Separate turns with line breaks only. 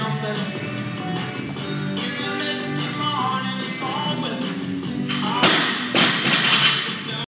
on the